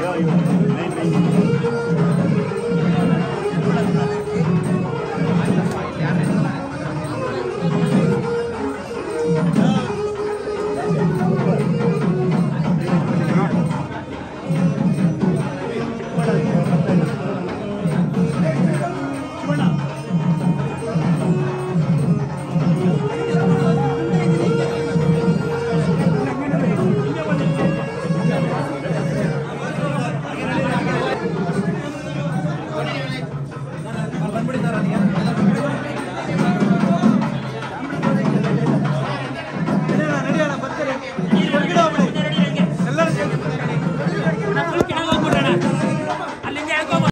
ganho. Vem, vem.